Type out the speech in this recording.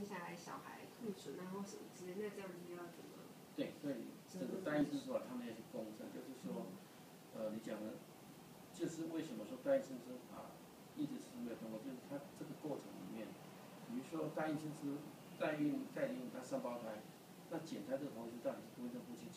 接下来小孩库存啊或什么之类，那这样子要怎么？对，所以这个代孕生说他们要去公证，就是说，呃，你讲的，就是为什么说代生之法一直是没有通过，就是它这个过程里面，比如说代孕生是、代孕、代孕，他三胞胎，那检查这个同时到底是不孕夫妻